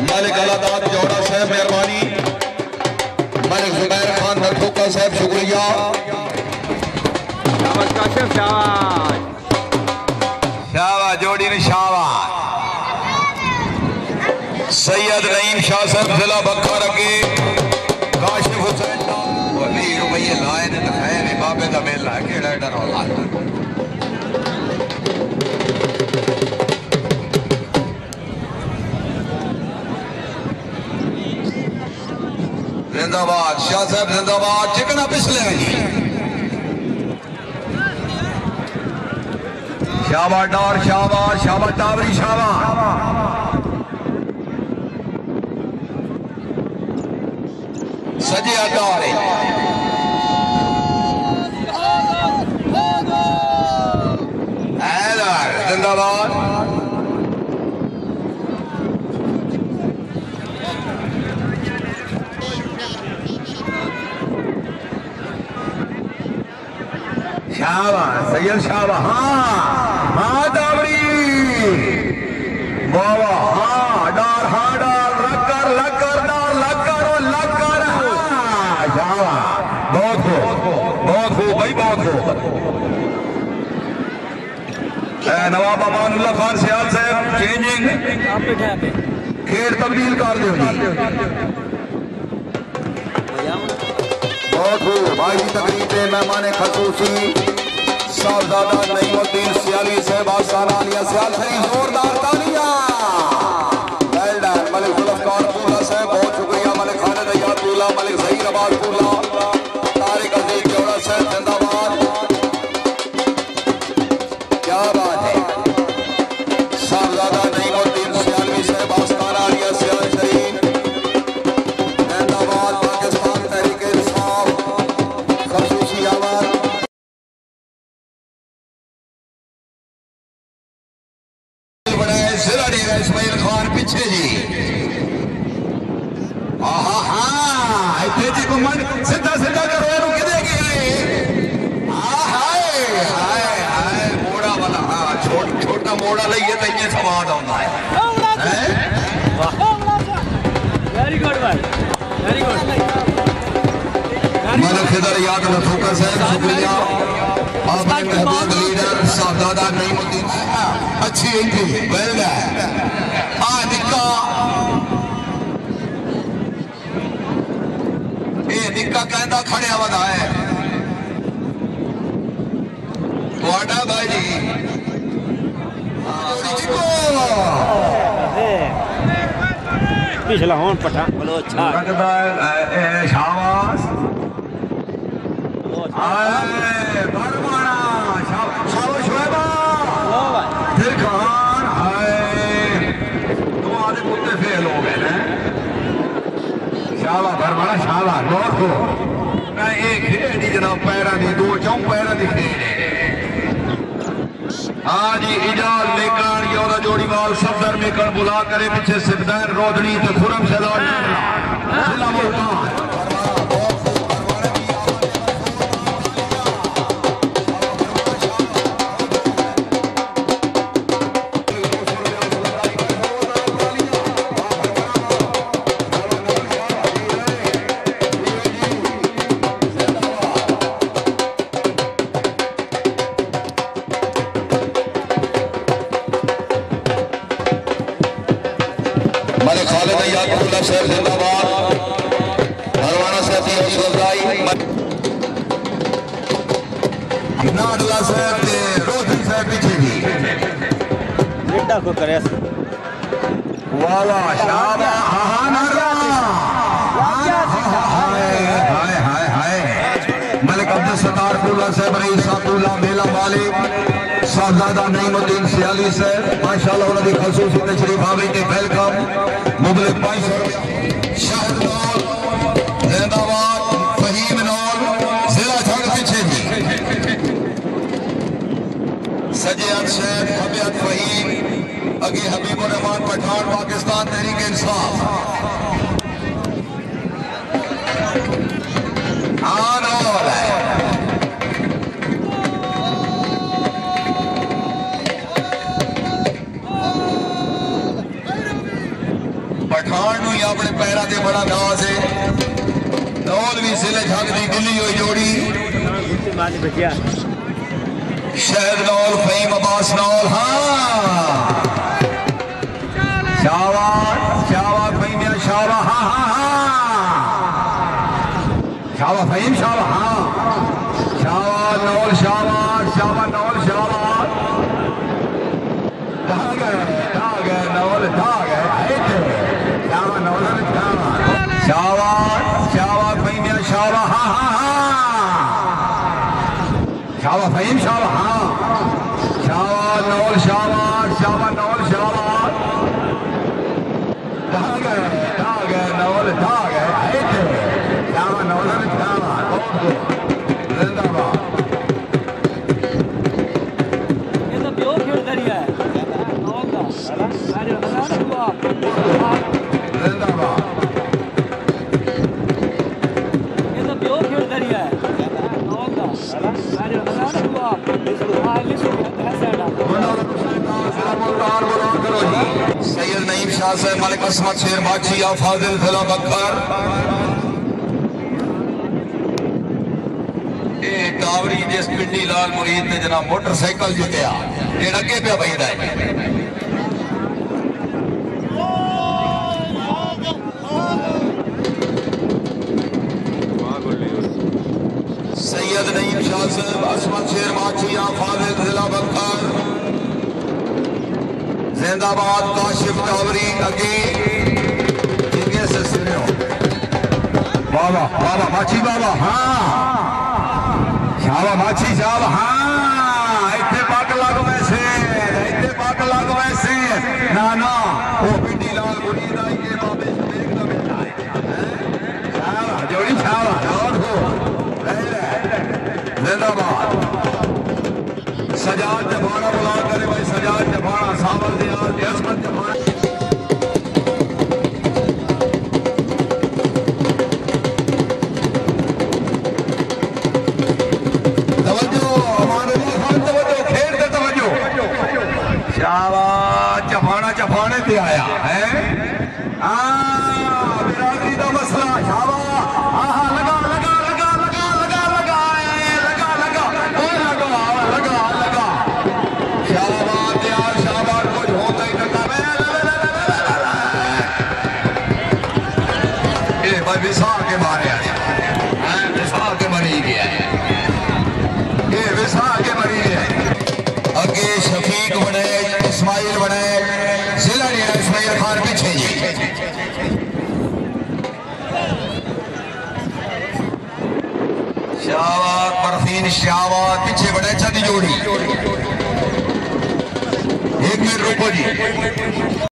مالک علادات جوڑا صاحب مہربانی۔ ملک زبیر خان نرخوکا صاحب، شکریہ۔ شاباش کاشف شاباش شاوا جوڑی نے شاوا سید نعیم شاہ صاحب، ضلع بکھا رکھے۔ کاشف حسین وہ بھی روپیے لائے نے دکھائے نہیں بابے دا میلہ ہے، کیڑا ڈر ہو لائے زندہ باد، شاہ صاحب زندہ باد چکنا پچھلے ہیں۔ جی شابا ڈار شابا شابا ٹاوری شابا سجے اڈارے ایلر زندہ باد۔ شابا سید شابا ہاں ہاں ڈاوری بابا ہاں ڈار ہاں ڈار لکر لکر ڈار لکر اور لکر ہاں شابا بہت ہو بہت ہو، بھائی بہت ہو۔ اے نواب امان اللہ خان سیال صاحب چینجنگ آپ کھیل تبدیل کر دیو جی۔ بہت ہو، بھائی جی تقریب میں مہمان خصوصی۔ صاحبزادہ نعیم الدین سیالی صاحب آسان عالیہ سیال شریف زوردار تالیاں۔ ویل ڈن ملک کار پورا صاحب، بہت شکریہ ملک خالد ایاد پورا ملک زہیر آباد پورا۔ خان پیچھے جی آہا ہاں ایتھے جی کو من سدھا کرو اینو کدے گئے ہائے ہائے ہائے موڑا والا ہاں چھوٹ- چھوٹا موڑا لئیے تو یہ سواد ہے ہیں؟ ویری گڈ بھائی ویری گڈ ملک خدر یاد رفوکا صاحب شکریہ آپ نے محبوب لیڈر صاحبزادہ نعیم الدین اچھی انٹری ویل گئے نکا اے نکا کہندہ کھڑے آواد آئے واٹا بھائی جی پچھلا ہون پٹھان بولو اچھا لگتا ہے اے شاواز آئے برمانا شاو شعبہ بولو بھائی پھر کھان آئے دو آدھے کتے فیل ہو گئے ہیں شاوا شاوا نوٹ ہو۔ میں ایک کھیڑی جناب پیرا دی دو چون پیرا دی کھیڑی آجی اجال لیکن یودا جوڑی وال صدر میں کر بلا کرے پیچھے سبدین رودنی تو خرم سے لوٹ ضلع ملک خالد ایاد اللہ صاحب زندہ باد ہروانا صاحب کی حوصلہ افزائی ناڈلا صاحب تے روزن صاحب پیچھے جی کو کرے واہ واہ ہاں ہاں نارا ہائے ہائے ہائے ہائے ملک صاحب رئیس مالک نعیم الدین سیالی صاحب ماشاءاللہ انہوں نے خصوصی تشریف آوئی کے ویلکم۔ مبلک پانچ سو روپیہ۔ تے بڑا ہے نول بھی سلے جھگ دی دلی ہوئی جوڑی۔ گھٹی شہد نول، فہیم عباس نول ہاں۔ شاوات شاوات فہیم یا شاوا ہاں ہاں ہاں۔ شاوا فہیم شاوا ہاں۔ شاوا نول شاوات شاوا نول۔ شارها شارها فهم شارها سید نعیم شاہ صاحب ملک عصمت شیر باچی یا فاضل ضلع بکر اے ٹاوری جس پنڈی لال مرید نے جناب موٹر سائیکل جتیا یہ اگے پہ بہت ہے۔ سید نعیم شاہ صاحب عصمت شیر ماچیا فاضل، ضلع بکر زندہ باد کاشف ٹاوری اگے۔ جنگے سے سنے ہو بابا بابا ماچی بابا ہاں۔ شاہ ماچی صاحب ہاں۔ سجاد جفانا بلا کرے بھائی سجاد جفانا ساول دیال عصمت جفانا توجہ ہمارے لیے خان نہیں اسماعیل خان پیچھے جی شاوات برفین شاوات پیچھے بڑے چند جوڑی۔ ایک منٹ روپو جی۔